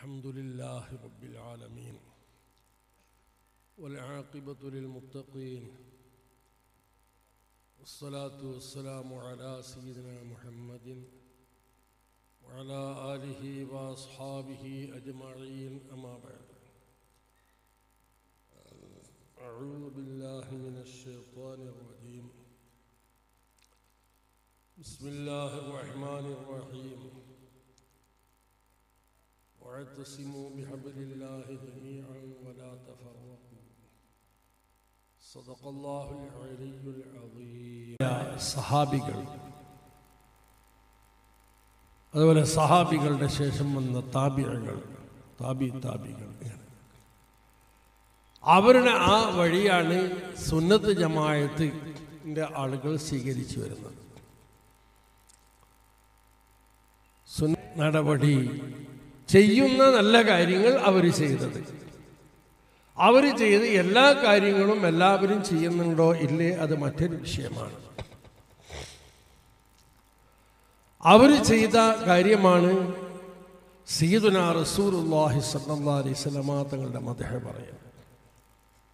الحمد لله رب العالمين والعاقبة للمتقين والصلاة والسلام على سيدنا محمد وعلى آله وأصحابه أجمعين أما بعد. أعوذ بالله من الشيطان الرجيم. بسم الله الرحمن الرحيم. واعتصموا بحبل الله جميعا ولا تفرقوا صدق الله العلي العظيم സഹാബികൾ അതുപോലെ സഹാബികളുടെ ശേഷം വന്ന താബികൾ താബി താബികൾ അവരുടെ ആ വഴിയാണ് സുന്നത്ത് ജമായത്തിൻ്റെ ആളുകൾ സ്വീകരിച്ചു വരുന്നത് സുന്ന നടപടി ചെയ്യുന്ന നല്ല കാര്യങ്ങൾ അവർ ചെയ്തത്. അവർ ചെയ്ത് എല്ലാ കാര്യങ്ങളും എല്ലാവരും ചെയ്യുന്നുണ്ടോ ഇല്ലേ അത് മറ്റൊരു വിഷയമാണ്. അവർ ചെയ്ത കാര്യമാണ് സീദുന റസൂലുല്ലാഹി സല്ലാ അലൈഹി സ്വലമാ തങ്ങളുടെ മതഹ പറയുന്നത്.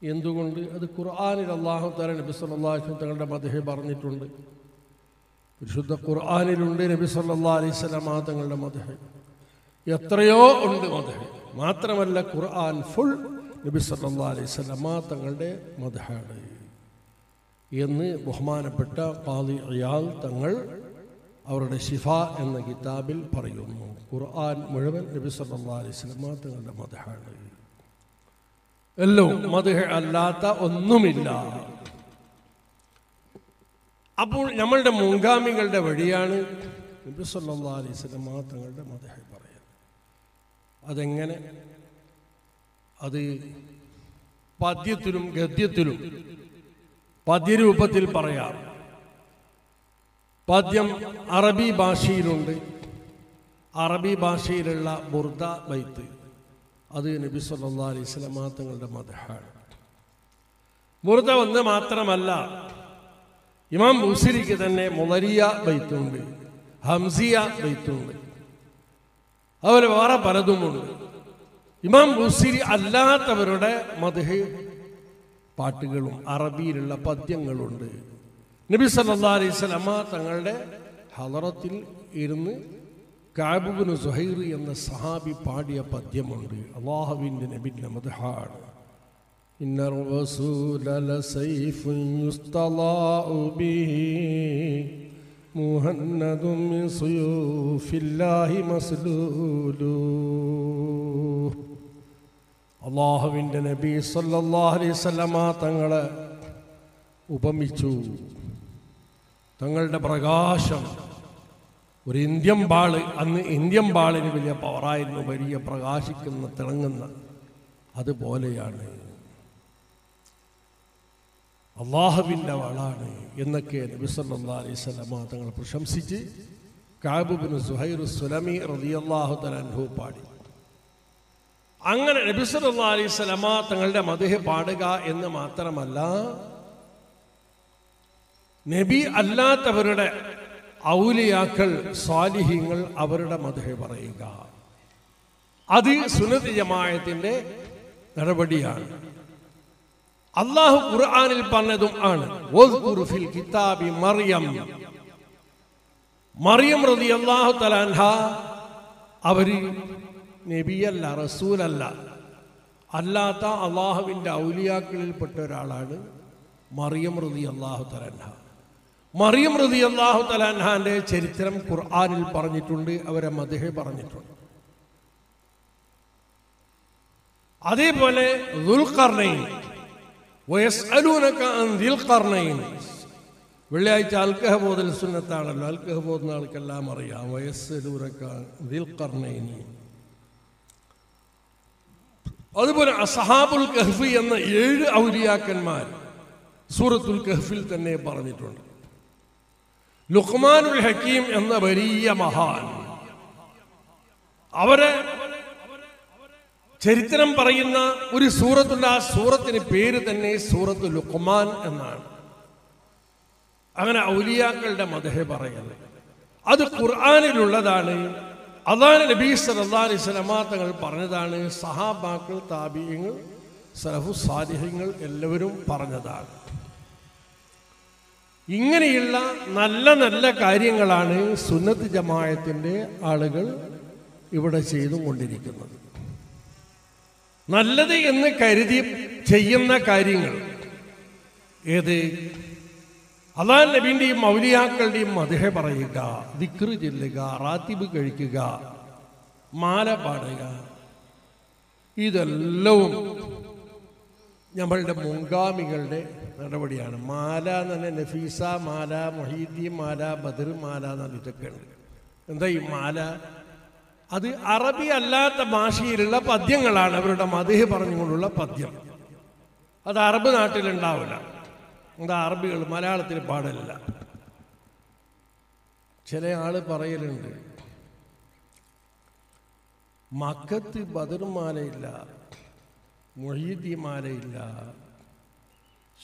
എന്തുകൊണ്ട്? അത് ഖുർആാനിൽ അള്ളാഹു താല നബി സല്ലാഹു തങ്ങളുടെ മതഹ പറഞ്ഞിട്ടുണ്ട്. വിശുദ്ധ ഖുർആാനിലുണ്ട് നബി സല്ലാ അലൈഹി സ്വലമാ തങ്ങളുടെ മതഹ എത്രയോ ഉണ്ട് മധുഹ. മാത്രമല്ല ഖുർആൻ ഫുൾ നബി സല്ലാ അലൈഹി സ്വലമാ തങ്ങളുടെ മതഹാണ് എന്ന് ബഹുമാനപ്പെട്ട പാതി അയാൾ തങ്ങൾ അവരുടെ ഷിഫ എന്ന കിതാബിൽ പറയുന്നു. ഖുർആൻ മുഴുവൻ നബി സല്ലാ അലൈഹി സ്വലമാ തങ്ങളുടെ മതഹാണ് എല്ലോ മധുഹ അല്ലാത്ത ഒന്നുമില്ല. അപ്പോൾ നമ്മളുടെ മുൻഗാമികളുടെ വഴിയാണ് നബി സല്ലാ അലൈഹി സ്വലമാ തങ്ങളുടെ പറയുന്നത് അതെങ്ങനെ? അത് പദ്യത്തിലും ഗദ്യത്തിലും പദ്യരൂപത്തിൽ പറയാം. പദ്യം അറബി ഭാഷയിലുണ്ട്. അറബി ഭാഷയിലുള്ള ബുർദ ബൈത്ത്. അത് നബി സല്ലാ അലൈഹി സ്വലമാ തങ്ങളുടെ മതഹാണ് ബുർദ ഒന്ന് മാത്രമല്ല ഇമാം മുസിരിക്ക് തന്നെ മുളരിയ ബൈത്തുണ്ട് ഹംസിയ ബൈത്തുണ്ട്. അതുപോലെ വേറെ പലതുമുണ്ട് ഇമാം ബുസിരി അല്ലാത്തവരുടെ മധു പാട്ടുകളും അറബിയിലുള്ള പദ്യങ്ങളുണ്ട് നബി സല്ലാ അലൈഹി സ്വലമ തങ്ങളുടെ ഹലറത്തിൽ ഇരുന്ന് കാബുബിന് സുഹൈർ എന്ന സഹാബി പാടിയ പദ്യമുണ്ട് അള്ളാഹുവിൻ്റെ നബിൻ്റെ മധുഹാണ് إن الرسول لسيف يستضاء به مهند من سيوف الله مسلول അള്ളാഹുവിൻ്റെ നബി സല്ലല്ലാഹു അലൈഹി വസല്ലമ തങ്ങളെ ഉപമിച്ചു തങ്ങളുടെ പ്രകാശം ഒരു ഇന്ത്യൻ ബാള് അന്ന് ഇന്ത്യൻ ബാളിന് വലിയ പവറായിരുന്നു വലിയ പ്രകാശിക്കുന്ന തിളങ്ങുന്ന അതുപോലെയാണ് അള്ളാഹുവിന്റെ വളാണ് എന്നൊക്കെ നബി സല്ലാ അലൈഹി സ്വലമ തങ്ങൾ പ്രശംസിച്ച് കാബുബിന് സുഹൈർ സുലമി റതിയല്ലാഹു തലൻഹു പാടി. അങ്ങനെ നബി സല്ലാ അലൈഹി സ്വലമ തങ്ങളുടെ മധുഹ പാടുക എന്ന് മാത്രമല്ല നബി അല്ലാത്തവരുടെ ഔലിയാക്കൾ സ്വാലിഹ്യങ്ങൾ അവരുടെ മധുഹ പറയുക. അത് സുനത് ജമായത്തിന്റെ നടപടിയാണ്. അള്ളാഹു ഖുർആാനിൽ പറഞ്ഞതും ആണ്. കിതാബി മറിയം. മറിയം റതി അള്ളാഹു തലാൻഹ അവർ നബിയല്ല റസൂലല്ല അല്ലാത്ത അള്ളാഹുവിന്റെ ഔലിയാക്കളിൽപ്പെട്ട ഒരാളാണ് മറിയം റതി അള്ളാഹു തലാൻഹ മറിയം റതി അള്ളാഹു തലാൻഹാന്റെ ചരിത്രം ഖുർആാനിൽ പറഞ്ഞിട്ടുണ്ട് അവരെ മധുഹ പറഞ്ഞിട്ടുണ്ട്. അതേപോലെ ദുൽഖർണയും വെള്ളിയാഴ്ച അൽക്കഹബോധൽ സുന്നത്താണല്ലോ അൽക്കഹബോധ ആൾക്കെല്ലാം അറിയാം വയസ്സലൂരക്കാർണയിനി അതുപോലെ അസഹാബുൽ കഹ്ഫ് എന്ന ഏഴ് ഔലിയാക്കന്മാർ സൂറത്തുൽ കഹ്ഫിൽ തന്നെ പറഞ്ഞിട്ടുണ്ട് ലുഖ്മാനുൽ ഹക്കീം എന്ന വലിയ മഹാൻ അവരെ ചരിത്രം പറയുന്ന ഒരു സൂറത്തുണ്ട്. ആ സൂറത്തിന് പേര് തന്നെ സൂറത്ത് ലുഖ്മാൻ എന്നാണ്. അങ്ങനെ ഔലിയാക്കളുടെ മതഹ പറയുന്നത്. അത് ഖുർആാനിലുള്ളതാണ്. അതാണ് നബീ സലി തങ്ങൾ പറഞ്ഞതാണ്. സഹാബാക്കൾ താബിയങ്ങൾ സലഹു സാലിഹ്യങ്ങൾ എല്ലാവരും പറഞ്ഞതാണ്. ഇങ്ങനെയുള്ള നല്ല നല്ല കാര്യങ്ങളാണ് സുന്നത്ത് ജമായത്തിന്റെ ആളുകൾ ഇവിടെ ചെയ്തുകൊണ്ടിരിക്കുന്നത്. നല്ലത് എന്ന് കരുതി ചെയ്യുന്ന കാര്യങ്ങൾ. ഏത്? അതാ നബീന്റെയും മൗലിയാക്കളുടെയും മധുഹ പറയുക ദിക്റ് ചെല്ലുക റാത്തിബ് കഴിക്കുക മാല പാടുക. ഇതെല്ലവും നമ്മളുടെ മുൻഗാമികളുടെ നടപടിയാണ്. മാല എന്ന് പറഞ്ഞാൽ നഫീസ മാല മൊഹീദ്ദീൻ മാല ബദർ മാല എന്ന് ഉണ്ട് എന്താ ഈ മാല? അത് അറബി അല്ലാത്ത ഭാഷയിലുള്ള പദ്യങ്ങളാണ് അവരുടെ മതേ പറഞ്ഞുകൊണ്ടുള്ള പദ്യം. അത് അറബ് നാട്ടിലുണ്ടാവില്ല. എന്താ അറബികൾ മലയാളത്തിൽ പാടില്ല ചില ആൾ പറയലുണ്ട് മക്കത്ത് ബദർമാലയില്ല മാലയില്ല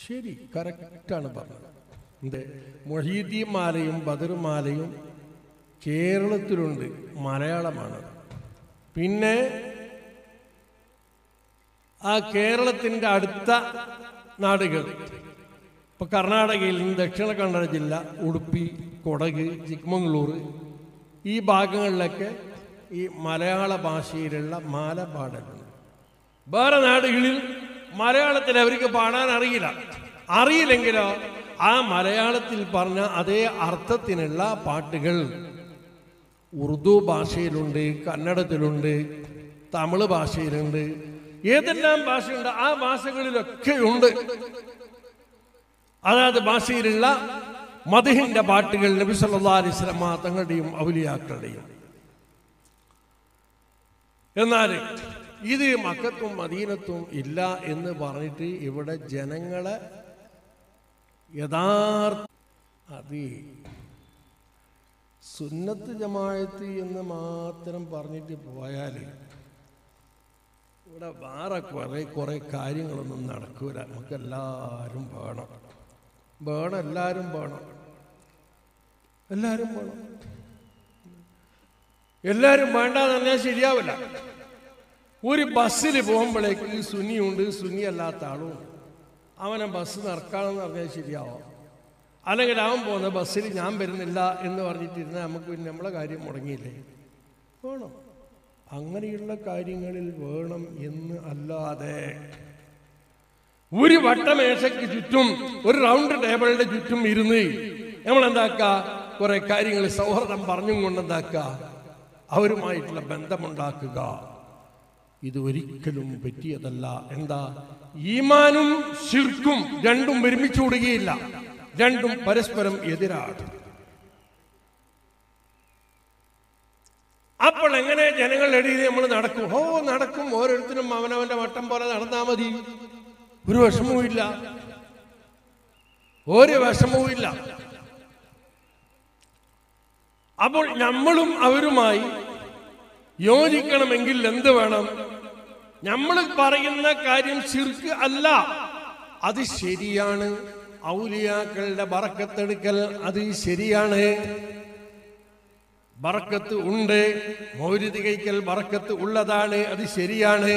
ശരി കറക്റ്റാണ് പറഞ്ഞത്. എന്ത്? മൊഹീദി മാലയും ബദർമാലയും കേരളത്തിലുണ്ട് മലയാളമാണ്. പിന്നെ ആ കേരളത്തിന്റെ അടുത്ത നാടുകൾ. ഇപ്പൊ കർണാടകയിൽ നിന്ന് ദക്ഷിണ കന്നഡ ജില്ല ഉടുപ്പി കൊടക് ചിക്മംഗ്ലൂർ ഈ ഭാഗങ്ങളിലൊക്കെ ഈ മലയാള ഭാഷയിലുള്ള മാല പാടലുണ്ട് വേറെ നാടുകളിൽ മലയാളത്തിൽ അവർക്ക് പാടാൻ അറിയില്ല. അറിയില്ലെങ്കിലോ ആ മലയാളത്തിൽ പറഞ്ഞ അതേ അർത്ഥത്തിനുള്ള പാട്ടുകൾ ഉറുദു ഭാഷയിലുണ്ട് കന്നഡത്തിലുണ്ട് തമിഴ് ഭാഷയിലുണ്ട്. ഏതെല്ലാം ഭാഷയുണ്ട് ആ ഭാഷകളിലൊക്കെ ഉണ്ട് അതായത് ഭാഷയിലുള്ള മധുഹിന്റെ പാട്ടുകൾ നബി സല്ലാ അലൈഹി വസല്ലമ തങ്ങളുടെയും ഔലിയാക്കളുടെയും. എന്നാൽ ഇത് മക്കത്തും മദീനത്തും ഇല്ല എന്ന് പറഞ്ഞിട്ട് ഇവിടെ ജനങ്ങളെ യഥാർത്ഥ അത് സുന്നത്ത് ജമായത്ത് എന്ന് മാത്രം പറഞ്ഞിട്ട് പോയാൽ ഇവിടെ വേറെ കുറേ കുറേ കാര്യങ്ങളൊന്നും നടക്കൂല. നമുക്ക് എല്ലാവരും വേണം. വേണം എല്ലാവരും വേണം. എല്ലാവരും വേണം. എല്ലാവരും വേണ്ടാന്ന് തന്നെ ശരിയാവില്ല. ഒരു ബസ്സിൽ പോകുമ്പോഴേക്ക് സുനിയുണ്ട് സുന്നി അല്ലാത്ത ആളും. അവനെ ബസ് നിറക്കാണെന്ന് പറഞ്ഞാൽ ശരിയാവും. അല്ലെങ്കിൽ അവൻ പോകുന്ന ബസ്സിൽ ഞാൻ വരുന്നില്ല എന്ന് പറഞ്ഞിട്ടിരുന്നാൽ നമുക്ക് പിന്നെ നമ്മളെ കാര്യം മുടങ്ങിയില്ലേ? വേണം? അങ്ങനെയുള്ള കാര്യങ്ങളിൽ വേണം എന്ന് അല്ലാതെ. ഒരു വട്ടമേശയ്ക്ക് ചുറ്റും ഒരു റൗണ്ട് ടേബിളിന്റെ ചുറ്റും ഇരുന്ന് നമ്മൾ എന്താക്ക കുറെ കാര്യങ്ങൾ സൗഹൃദം പറഞ്ഞും കൊണ്ട് എന്താക്ക അവരുമായിട്ടുള്ള ബന്ധമുണ്ടാക്കുക. ഇത് ഒരിക്കലും പറ്റിയതല്ല. എന്താ? ഈമാനും ശിർക്കും രണ്ടും ഒരുമിച്ച് കൂടുകയില്ല. രണ്ടും പരസ്പരം എതിരാണ്. അപ്പോൾ എങ്ങനെ ജനങ്ങളുടെ ഇടയിൽ നമ്മൾ നടക്കും? ഓ നടക്കും. ഓരോരുത്തരും അവനവന്റെ വട്ടം പോലെ നടന്നാൽ മതി. ഒരു വിഷമവും ഇല്ല. ഒരു വിഷമവും ഇല്ല. അപ്പോൾ നമ്മളും അവരുമായി യോജിക്കണമെങ്കിൽ എന്ത് വേണം? നമ്മൾ പറയുന്ന കാര്യം ശിർക്ക് അല്ല. അത് ശരിയാണ്. ഔലിയാക്കളുടെ ബറക്കത്തെടുക്കൽ അത് ശരിയാണ്. ബറക്കത്ത് ഉണ്ട്. മൗര്യതി കൈക്കൽ ബറക്കത്ത് ഉള്ളതാണ്. അത് ശരിയാണ്.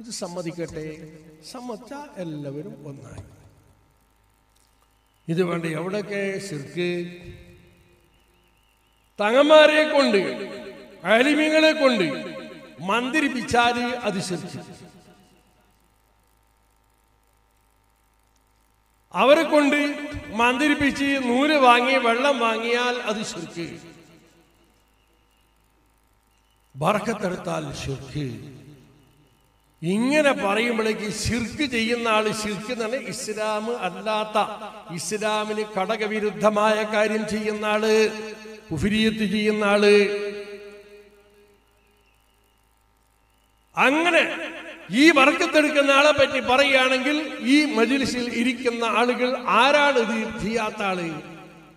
ഇത് സമ്മതിക്കട്ടെ? സമ്മതിച്ച എല്ലാവരും ഒന്നായി. ഇത് വേണ്ട എവിടെയൊക്കെ? ശിർക്ക് തങ്ങന്മാരെ കൊണ്ട് അലിമിങ്ങളെ കൊണ്ട് മന്ദിരിപ്പിച്ചാൽ അത് ശിർക്ക് അവരെ കൊണ്ട് മന്ദിരിപ്പിച്ച് നൂൽ വാങ്ങി വെള്ളം വാങ്ങിയാൽ അത് ശുക്ക്. ബർക്കത്തെടുത്താൽ ശുക്ക്. ഇങ്ങനെ പറയുമ്പോഴേക്ക് ശിർക്ക് ചെയ്യുന്ന ആൾ ശിർക്ക് തന്നെ ഇസ്ലാം അല്ലാത്ത ഇസ്ലാമിന് കടകവിരുദ്ധമായ കാര്യം ചെയ്യുന്ന ആൾ കുഫിരിയത്ത് ചെയ്യുന്ന ആൾ. അങ്ങനെ ഈ വറക്കത്തെടുക്കുന്ന ആളെ പറ്റി പറയുകയാണെങ്കിൽ ഈ മജിലിസിൽ ഇരിക്കുന്ന ആളുകൾ ആരാണ് ഇത് ചെയ്യാത്ത ആൾ?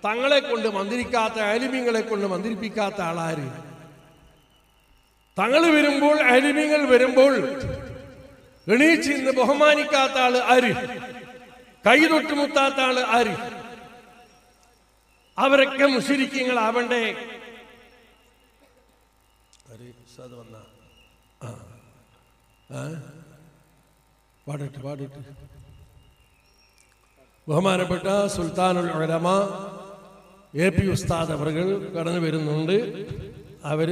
തങ്ങളെ കൊണ്ട് മന്ത്രിക്കാത്ത അലിമിങ്ങളെ കൊണ്ട് മന്ത്രിപ്പിക്കാത്ത ആളാര്? തങ്ങൾ വരുമ്പോൾ അലിമിങ്ങൾ വരുമ്പോൾ എണീച്ച് ഇന്ന് ബഹുമാനിക്കാത്ത ആൾ ആര്? കൈതൊട്ടുമുത്താത്ത ആൾ ആര്? അവരൊക്കെ മുഷിരിക്കങ്ങളാവണ്ടേ? വന്ന. ആ. പാടിട്ട് പാടിട്ട് ബഹുമാനപ്പെട്ട സുൽത്താനുൽ ഉലമ എ പി ഉസ്താദ് അവറുകൾ കടന്നു വരുന്നുണ്ട്. അവർ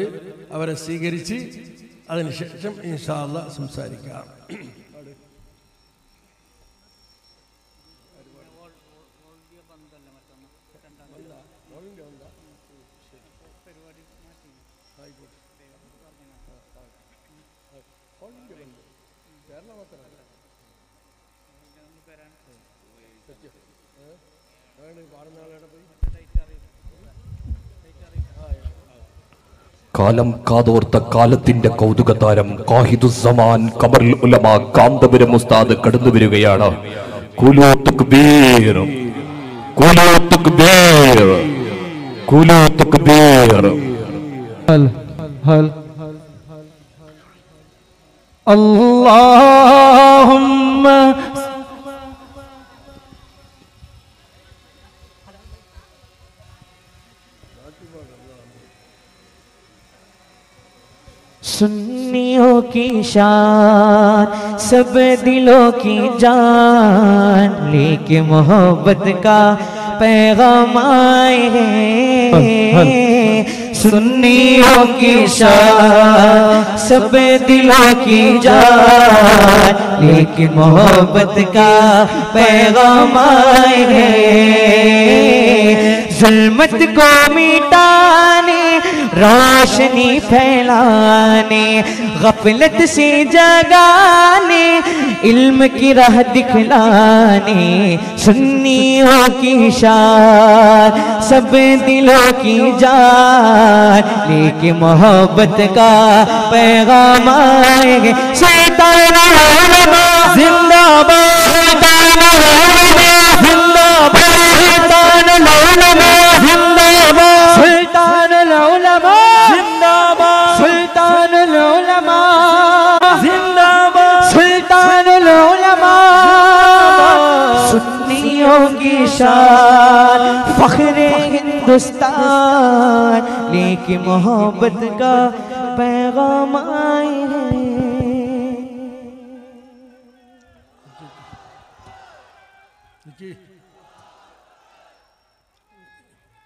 അവരെ സ്വീകരിച്ച് അതിനുശേഷം ഇൻഷാല്ല സംസാരിക്കാം. കാലം കാതോർത്ത കാലത്തിന്റെ കൗതുക താരം കാഹിദുസമാൻ കബറിൽ ഉലമ കാന്തപുരം ഉസ്താദ് കടന്നു വരികയാണ്. കുലു سنیوں کی شان سب دلوں کی جان۔ لے کے محبت کا پیغام آئے ہیں۔ ہاں، سنیوں کی شان سب دلوں کی جان۔ لے کے محبت کا پیغام آئے ہیں۔ ظلمت کو مٹانے، روشنی پھیلانے، غفلت سے جگانے، علم کی راہ دکھلانے، سنیوں کی شار سب دلوں کی جان لے کے محبت کا پیغام آئے گے سلطان زندہ باد غازیوں کی شان، فخر ہندوستان، نیک محبت کا پیغام آئے ہیں۔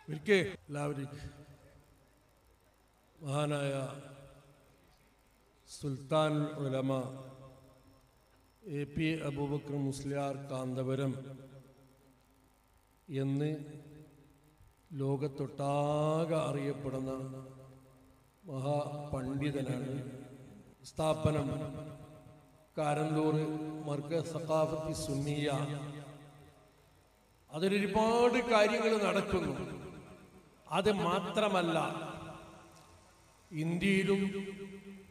مرکے لاوری മഹാനായ സുൽത്താൻ ഉലമ എ പി അബൂബക്കർ മുസ്ലിയാർ കാന്തപുരം എന്ന് ലോകത്തൊട്ടാകെ അറിയപ്പെടുന്ന മഹാപണ്ഡിതനാണ് സ്ഥാപനം കാരന്തൂർ മർക്ക സഖാഫത്തി സുന്നിയ. അതിലൊരുപാട് കാര്യങ്ങൾ നടക്കുന്നു. അത് മാത്രമല്ല ഇന്ത്യയിലും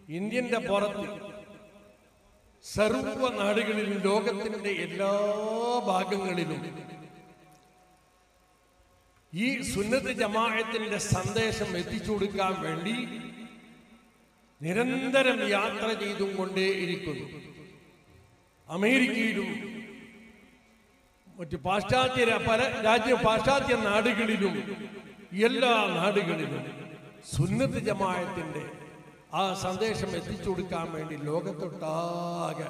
ഇന്ത്യന്റെ പുറത്ത് സർവ നാടുകളിലും ലോകത്തിന്റെ എല്ലാ ഭാഗങ്ങളിലും ഈ സുന്നത്ത് ജമാഅത്തിന്റെ സന്ദേശം എത്തിച്ചു കൊടുക്കാൻ വേണ്ടി നിരന്തരം യാത്ര ചെയ്തും കൊണ്ടേ ഇരിക്കുന്നു. അമേരിക്കയിലും മറ്റ് പാശ്ചാത്യ പല രാജ്യ പാശ്ചാത്യ നാടുകളിലും എല്ലാ നാടുകളിലും സുന്നത്ത് ജമാഅത്തിന്റെ ആ സന്ദേശം എത്തിച്ചു കൊടുക്കാൻ വേണ്ടി ലോകത്തൊട്ടാകെ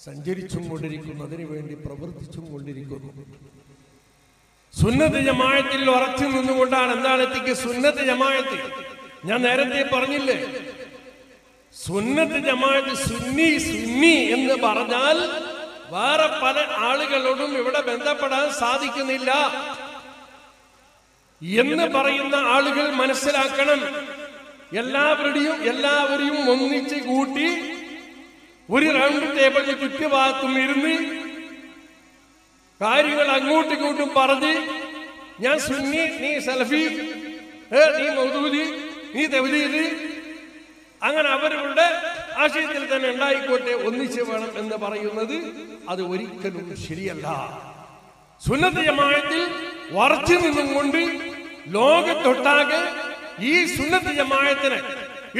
സഞ്ചരിച്ചും കൊണ്ടിരിക്കുന്നു. അതിനു വേണ്ടി പ്രവർത്തിച്ചും കൊണ്ടിരിക്കുന്നു. സുന്നത്ത് ജമായത്തിൽ ഉറച്ചു നിന്നുകൊണ്ടാണ് എന്താണ് എത്തിക്ക് സുന്നത്ത് ജമാഅത്ത്? ഞാൻ നേരത്തെ പറഞ്ഞില്ലേ? സുന്നത്ത് ജമായത്ത് സുന്നി സുന്നി എന്ന് പറഞ്ഞാൽ വേറെ പല ആളുകളോടും ഇവിടെ ബന്ധപ്പെടാൻ സാധിക്കുന്നില്ല. എന്ന് പറയുന്ന ആളുകൾ മനസ്സിലാക്കണം. എല്ലാവരുടെയും എല്ലാവരെയും ഒന്നിച്ച് കൂട്ടി ഒരു റൗണ്ട് ടേബിളിന് ചുറ്റുഭാഗത്തും ഇരുന്ന് കാര്യങ്ങൾ അങ്ങോട്ടും ഇങ്ങോട്ടും പറഞ്ഞ് ഞാൻ സുന്നി നീ സലഫി നീ മൗദൂദി നീ തൗദീദ് അങ്ങനെ അവരുടെ ആശയത്തിൽ തന്നെ ഉണ്ടായിക്കോട്ടെ ഒന്നിച്ച് വേണം എന്ന് പറയുന്നത് അത് ഒരിക്കലും ശരിയല്ല. സുന്നത്ത് ജമാഅത്തിൽ വറച്ചു നിന്നും കൊണ്ട് ലോകത്തൊട്ടാകെ ഈ സുന്നത്ത് ജമാഅത്തിനെ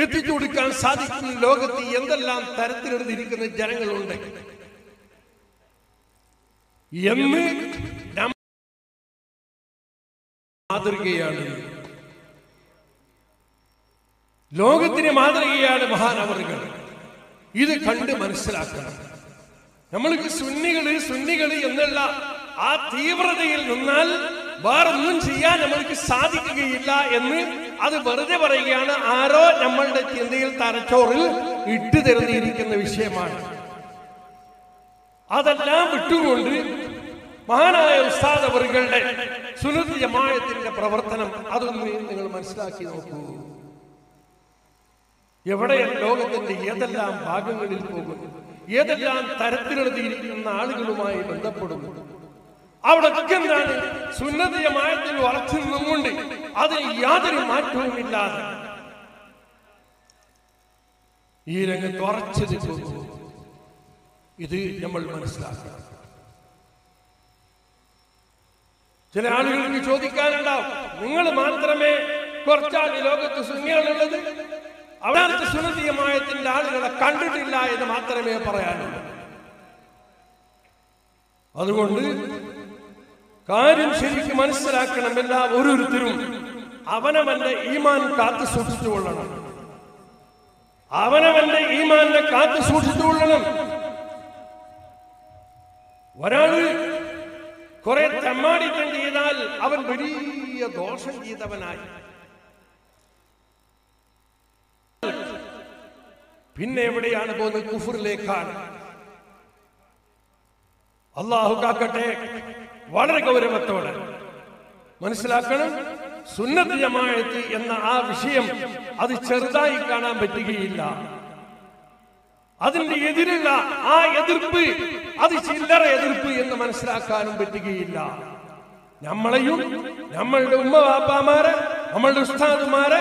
എത്തിച്ചു കൊടുക്കാൻ സാധിക്കുന്ന ലോകത്ത് എന്തെല്ലാം തരത്തിലെടുത്തിരിക്കുന്ന ജനങ്ങളുണ്ട്. എന്ന് മാതൃകയാണ്. ലോകത്തിന് മാതൃകയാണ് മഹാനവറുകൾ ഇത് കണ്ട് മനസ്സിലാക്കണം. നമ്മൾക്ക് സുന്നികൾ സുന്നികൾ എന്നുള്ള ആ തീവ്രതയിൽ നിന്നാൽ വേറൊന്നും ചെയ്യാൻ നമ്മൾക്ക് സാധിക്കുകയില്ല എന്ന് അത് വെറുതെ പറയുകയാണ്. ആരോ നമ്മളുടെ ചിന്തയിൽ തലച്ചോറിൽ ഇട്ടു തരുന്നിരിക്കുന്ന വിഷയമാണ്. അതെല്ലാം വിട്ടുകൊണ്ട് മഹാനായ ഉസ്താദ് അവറുകളുടെ സുനത് ജമായത്തിന്റെ പ്രവർത്തനം അതൊന്ന് നിങ്ങൾ മനസ്സിലാക്കി നോക്കൂ. എവിടെ ലോകത്തിന്റെ ഏതെല്ലാം ഭാഗങ്ങളിൽ പോകുന്നു ഏതെല്ലാം തരത്തിലെഴുതിയിരിക്കുന്ന ആളുകളുമായി ബന്ധപ്പെടുന്നു? അവിടെ ഒക്കെ എന്താണ് സുന്നതീയമായത്തിൽ വളച്ചു നിന്നുകൊണ്ട് അതിന് യാതൊരു മാറ്റവുമില്ലാതെ ഈ രംഗത്ത് ഉറച്ചു ഇത് നമ്മൾ മനസ്സിലാക്കണം. ചില ആളുകൾക്ക് ചോദിക്കാനുണ്ടാവും നിങ്ങൾ മാത്രമേ കുറച്ചാൾ ഈ ലോകത്ത് സുന്നികളുള്ളത്? അവിടുത്തെ സുനതീയമായത്തിന്റെ ആളുകളെ കണ്ടിട്ടില്ല എന്ന് മാത്രമേ പറയാനുള്ളൂ. അതുകൊണ്ട് കാര്യം ശരിക്കും മനസ്സിലാക്കണം എല്ലാ ഓരോരുത്തരും. അവനവന്റെ ഈമാൻ കാത്തു സൂക്ഷിച്ചുകൊള്ളണം അവനവന്റെ ഈമാനെ കാത്തു സൂക്ഷിച്ചുകൊള്ളണം ഒരാൾ കുറെ തമ്മാടിക്കം ചെയ്താൽ അവൻ വലിയ ദോഷം ചെയ്തവനായി. പിന്നെ എവിടെയാണ് പോകുന്നത്? കുഫറിലേക്കാണ്. അള്ളാഹു കാക്കട്ടെ വളരെ ഗൗരവത്തോടെ മനസ്സിലാക്കണം സുന്നത്ത് ജമാഴത്തി എന്ന ആ വിഷയം അത് ചെറുതായി കാണാൻ പറ്റുകയില്ല. അതിന്റെ എതിരുള്ള ആ എതിർപ്പ് അത് ചില്ലറ എതിർപ്പ് എന്ന് മനസ്സിലാക്കാനും പറ്റുകയില്ല. നമ്മളെയും നമ്മളുടെ ഉമ്മ ബാപ്പാമാരെ നമ്മളുടെ ഉസ്താദുമാരെ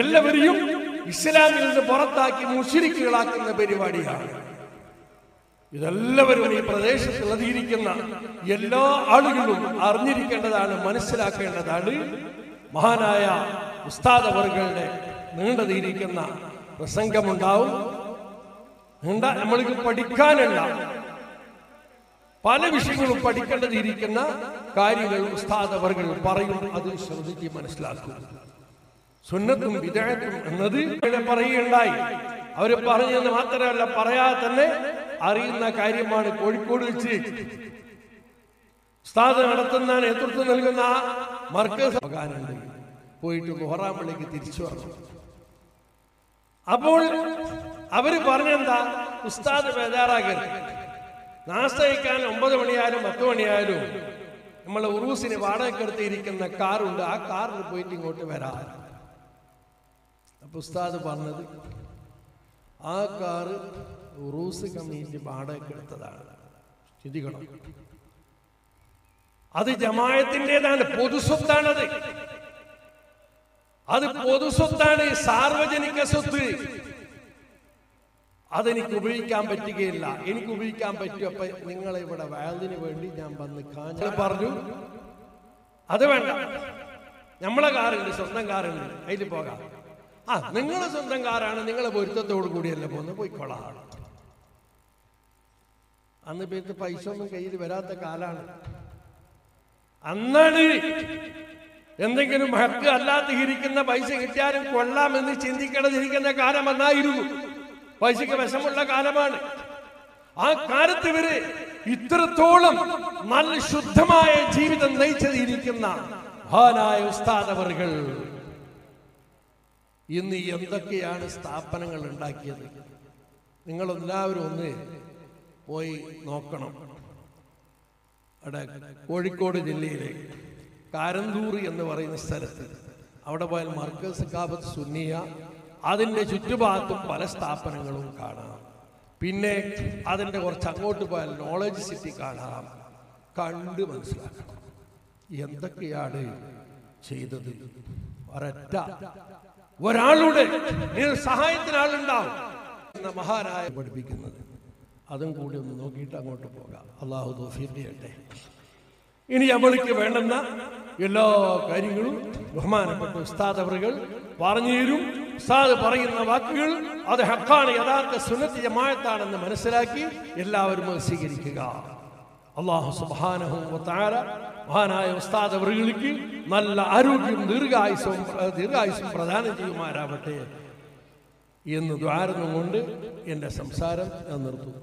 എല്ലാവരെയും ഇസ്ലാമിൽ നിന്ന് പുറത്താക്കി മുഷിരിക്കുകളാക്കുന്ന പരിപാടിയാണ്. ഇതെല്ലാവരും ഈ പ്രദേശത്ത് പ്രദേശത്തുള്ളതിരിക്കുന്ന എല്ലാ ആളുകളും അറിഞ്ഞിരിക്കേണ്ടതാണ് മനസ്സിലാക്കേണ്ടതാണ് മഹാനായ ഉസ്താദ് അവറുകളുടെ നീണ്ടതിരിക്കുന്ന പ്രസംഗമുണ്ടാവും. നീണ്ട നമ്മൾക്ക് പഠിക്കാനുള്ള പല വിഷയങ്ങളും പഠിക്കേണ്ടതിരിക്കുന്ന കാര്യങ്ങൾ ഉസ്താദ് അവർകൾ പറയും അത് ശ്രദ്ധിച്ച് മനസ്സിലാക്കും. സുന്നത്തും വിദേഹത്തും എന്നത് പറയുകയുണ്ടായി. അവർ പറഞ്ഞെന്ന് മാത്രമല്ല പറയാതെ തന്നെ അറിയുന്ന കാര്യമാണ് കോഴിക്കോട് വെച്ച്. ഉസ്താദ് നടത്തുന്ന നേതൃത്വം നൽകുന്ന മർക്കസ് പോയിട്ട് മുഹറാമിലേക്ക് തിരിച്ചു വന്നു അപ്പോൾ അവർ പറഞ്ഞെന്താ? ഉസ്താദ് ബേജാറാകരുത്. നാസ്തയിക്കാൻ ഒമ്പത് മണിയായാലും പത്ത് മണിയായാലും നമ്മളെ ഉറൂസിന് വാടകയ്ക്കെടുത്തിരിക്കുന്ന കാറുണ്ട്. ആ കാറിൽ പോയിട്ട് ഇങ്ങോട്ട് വരാം. അപ്പൊ ഉസ്താദ് പറഞ്ഞത് ആ കാറ് ഉറൂസ് കമ്മിറ്റി വാടകയ്ക്കെടുത്തതാണ് ചിന്തിക്കണം. അത് ജമായത്തിന്റെതാണ് പൊതുസ്വത്താണത് അത് പൊതുസ്വത്താണ് സാർവജനിക സ്വത്ത്. അതെനിക്ക് ഉപയോഗിക്കാൻ പറ്റുകയില്ല. എനിക്ക് ഉപയോഗിക്കാൻ പറ്റിയപ്പോ നിങ്ങളെ ഇവിടെ വയലിന് വേണ്ടി ഞാൻ വന്ന് കാഞ്ഞ പറഞ്ഞു അത് വേണ്ട. നമ്മളെ കാറുണ്ട് സ്വന്തം കാറുണ്ട്. അതിൽ പോകാം. ആ നിങ്ങളെ സ്വന്തം കാറാണ് നിങ്ങളെ പൊരുത്തത്തോടു കൂടിയല്ലേ പോകുന്നത്? പോയിക്കോളാം. അന്ന് പേര് പൈസ ഒന്നും കയ്യിൽ വരാത്ത കാലാണ്. അന്നാണ് എന്തെങ്കിലും ഹക്ക് അല്ലാത്ത ഇരിക്കുന്ന പൈസ കിട്ടിയാലും കൊള്ളാമെന്ന് ചിന്തിക്കേണ്ടതിരിക്കുന്ന കാലം എന്നായിരുന്നു പൈസക്ക് വിഷമുള്ള കാലമാണ്. ആ കാലത്ത് ഇവർ ഇത്രത്തോളം നല്ല ശുദ്ധമായ ജീവിതം നയിച്ചതിരിക്കുന്ന മഹാനായ ഉസ്താദവറുകൾ ഇന്ന് എന്തൊക്കെയാണ് സ്ഥാപനങ്ങൾ ഉണ്ടാക്കിയത്? നിങ്ങൾ എല്ലാവരും ഒന്ന് പോയി നോക്കണം. അവിടെ കോഴിക്കോട് ജില്ലയിലെ കാരന്തൂർ എന്ന് പറയുന്ന സ്ഥലത്ത്. അവിടെ പോയാൽ മർക്കസ് കാബത്ത് സുന്നിയ അതിന്റെ ചുറ്റുഭാഗത്തും പല സ്ഥാപനങ്ങളും കാണാം. പിന്നെ അതിന്റെ കുറച്ച് അങ്ങോട്ട് പോയാൽ നോളജ് സിറ്റി കാണാം. കണ്ട് മനസ്സിലാക്കണം. എന്തൊക്കെയാണ് ചെയ്തത്? ഒരൊറ്റ. ഒരാളുടെ സഹായത്തിന് ആളുണ്ടാവും എന്ന മഹാനായ പഠിപ്പിക്കുന്നത്. അതും കൂടി ഒന്ന് നോക്കിയിട്ട് അങ്ങോട്ട് പോകാം. അള്ളാഹു തോഫീർ ചെയ്യട്ടെ ഇനി അവൾക്ക് വേണ്ടുന്ന എല്ലാ കാര്യങ്ങളും ബഹുമാനപ്പെട്ട ഉസ്താദ് അവറുകൾ പറഞ്ഞു തരും. ഉസ്താദ് പറയുന്ന വാക്കുകൾ അത് ഹക്കാണ് യഥാർത്ഥ സുന്നത്ത് ജമായത്താണെന്ന് മനസ്സിലാക്കി എല്ലാവരും അത് സ്വീകരിക്കുക. അള്ളാഹു സുബാനഹും മഹാനായ ഉസ്താദ് അവറുകൾക്ക് നല്ല ആരോഗ്യവും ദീർഘായുസവും ദീർഘായുസും പ്രദാനം ചെയ്യുമാരാവട്ടെ എന്ന് ദ്വാരുന്നുകൊണ്ട് എന്റെ സംസാരം ഞാൻ നിർത്തുന്നു.